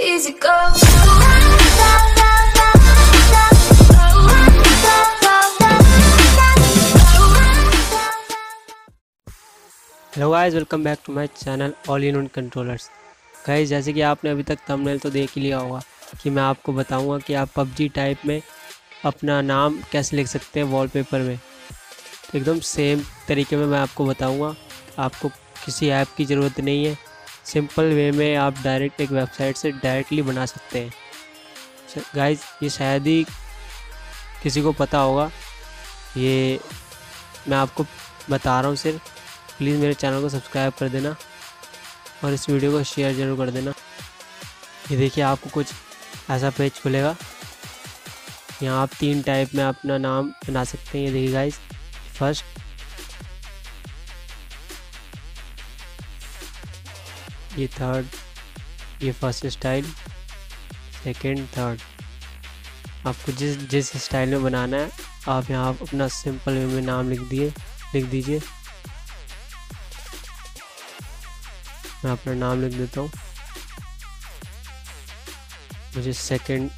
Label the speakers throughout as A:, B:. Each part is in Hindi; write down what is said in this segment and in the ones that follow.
A: easy go.
B: Hello guys welcome back to my channel all in one controllers guys जैसे कि आपने अभी तक थंबनेल तो देख ही लिया होगा कि मैं आपको बताऊँगा कि आप पबजी टाइप में अपना नाम कैसे लिख सकते हैं वॉलपेपर में। तो एकदम सेम तरीके में मैं आपको बताऊँगा, आपको किसी ऐप की ज़रूरत नहीं है। सिंपल वे में आप डायरेक्ट एक वेबसाइट से डायरेक्टली बना सकते हैं। गाइस ये शायद ही किसी को पता होगा। ये मैं आपको बता रहा हूँ सिर्फ़। प्लीज़ मेरे चैनल को सब्सक्राइब कर देना और इस वीडियो को शेयर ज़रूर कर देना। ये देखिए, आपको कुछ ऐसा पेज खुलेगा। यहाँ आप तीन टाइप में अपना नाम बना सकते हैं। ये देखिए गाइस फ़र्स्ट ये थर्ड ये फ़र्स्ट स्टाइल सेकंड थर्ड आपको जिस जिस स्टाइल में बनाना है, आप यहाँ अपना सिंपल वे में नाम लिख दिए, लिख दीजिए। मैं अपना नाम लिख देता हूँ। मुझे सेकंड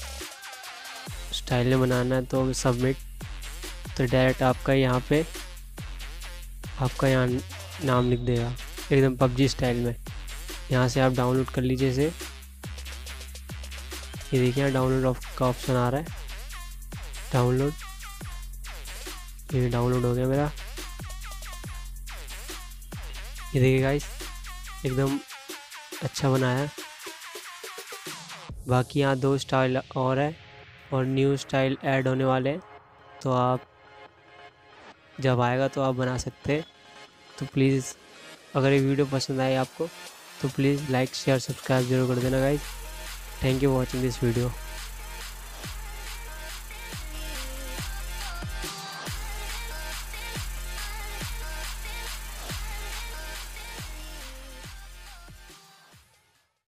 B: स्टाइल में बनाना है तो सबमिट तो डायरेक्ट आपका यहाँ पे, आपका यहाँ नाम लिख देगा, एकदम पबजी स्टाइल में। यहाँ से आप डाउनलोड कर लीजिए इसे। ये देखिए, यहाँ डाउनलोड का ऑप्शन आ रहा है। डाउनलोड ये डाउनलोड हो गया मेरा। ये देखिए गाइस एकदम अच्छा बनाया। बाकी यहाँ दो स्टाइल और है और न्यू स्टाइल ऐड होने वाले तो आप जब आएगा तो आप बना सकते हैं। तो प्लीज़ अगर ये वीडियो पसंद आए आपको तो प्लीज़ लाइक शेयर सब्सक्राइब ज़रूर कर देना guys thank you watching this video